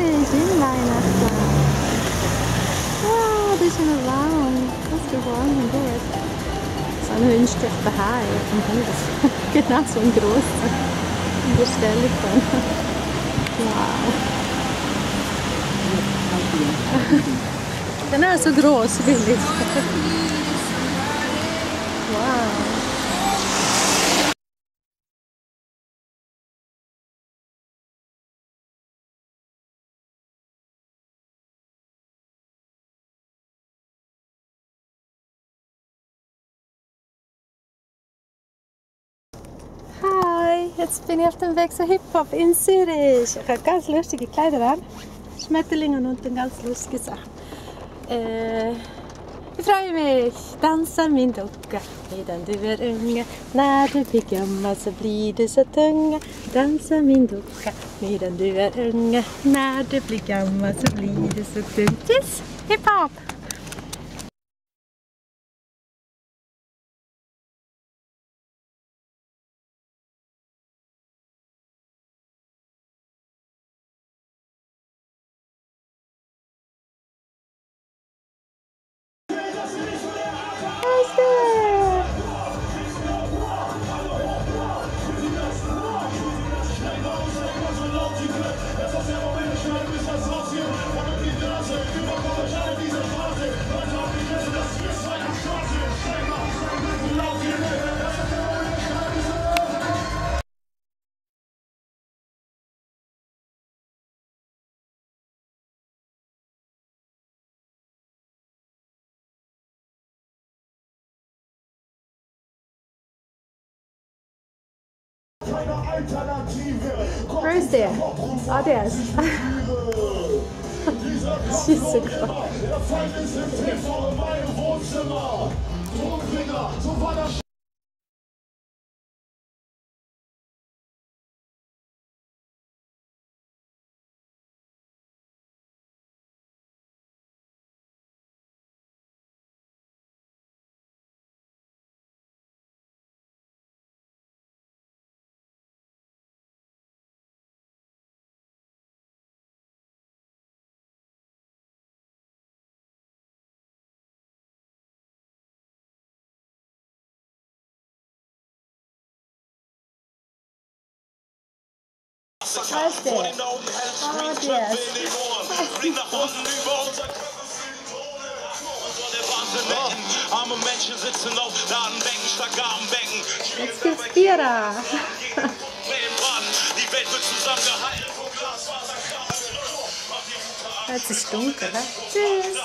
Hey, Greenline nästan. Wow, det känns varmt. Ganska varm i det. Så nu wünscht euch daheim vom Haus. genau so ein grosser. In der Stelle von. Wow. genau so groß will ich. jetzt bin ich auf dem Weg zu Hip-Hop in Zürich. Ich habe ganz lustige Kleider an. Schmetterlinge und eine ganz lustige Sachen. Eh, äh, ich freue mich. Dansa min docka medan du är unga. När du blir gammal så blir du så tunga. Dansa min docka medan du är unga. När du blir gammal så blir du så tung. Yes, hip-hop! Where is there? Ah, der ist. She's there? Ah, der ist. Arme Menschen sitzen auf Ladenbänken, Stackarbenbänken. Jetzt gibt's Bierer. Die Welt wird zusammengehalten. Jetzt ist dunkel, ne? Tschüss.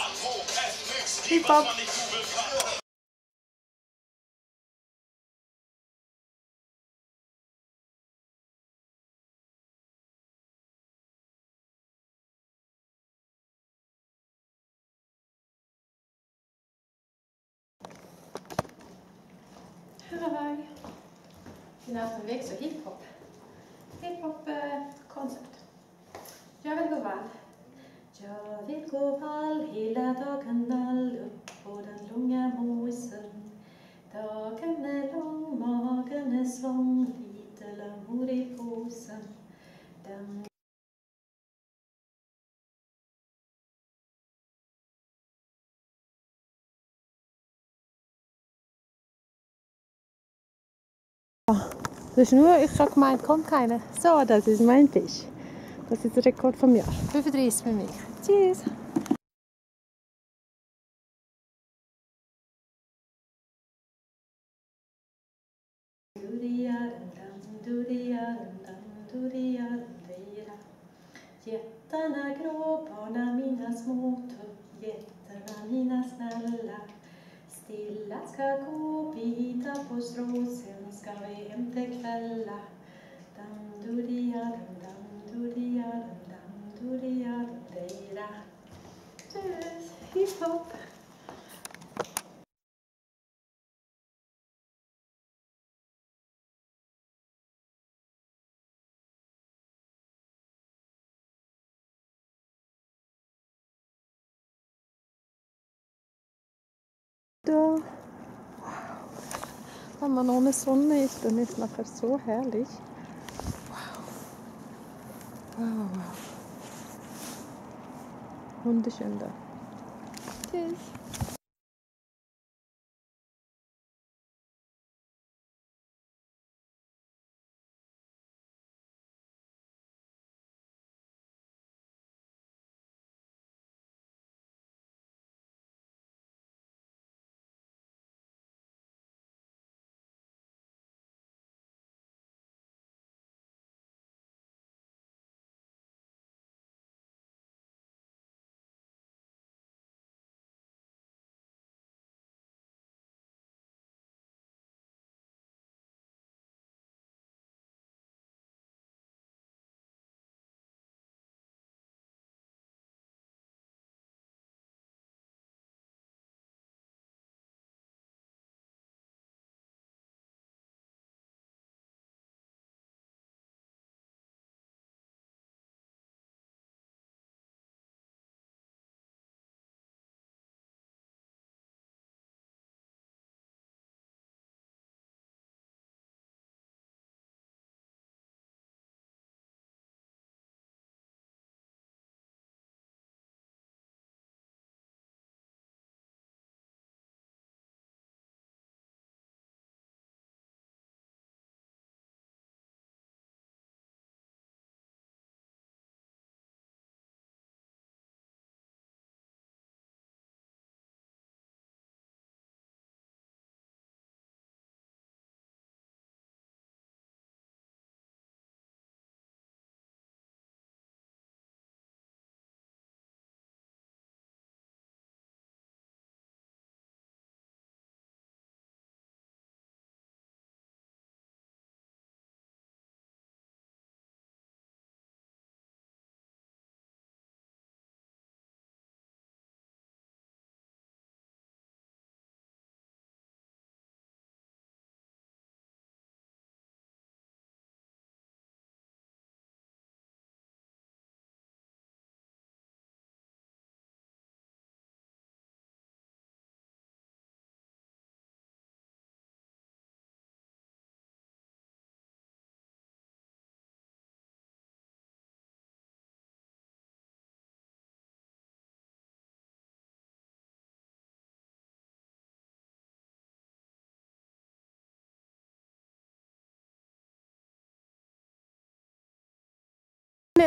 Hip-Hop. Till Ich bin auf hiphop. Hiphop-koncept. Eh, Jag vill gå vall. Jag vill gå vall hela dagarna upp på den långa mosen. Dagen är lång, magen är svång, lite lönnmor i påsen. Den Das ist nur, ich habe gemeint, kommt keiner. So, das ist mein Tisch. Das ist der Rekord vom Jahr. 35 für mich. Tschüss. Jättarna grå, barna mina små, jättarna mina snälla Stilla ska gå vita på stråsen ska vi hem till kvälla Dam du dia dam dam du dia dam dam du dia dam deira. Hip hop. Wenn man ohne Sonne ist, dann ist es nachher so herrlich. Wow. Wow, wow. wunderschön da. Tschüss.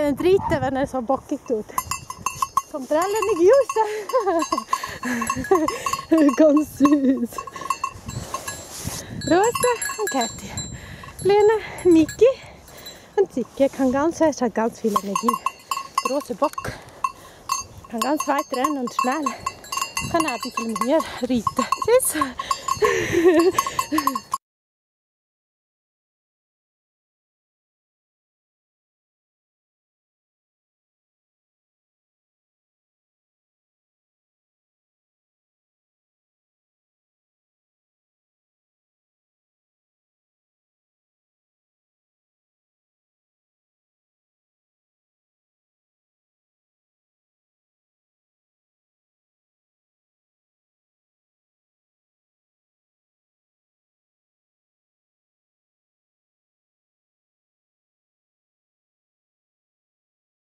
Einen dritten, wenn er so bockig tut. Kommt er nicht raus. Ganz süß. Rosa und Kathi. Lena, Miki und Zicke. Kann ganz, er hat ganz viel Energie. Großer Bock. Kann ganz weit rennen und schnell. Kann auch ein bisschen mit reiten. Tschüss.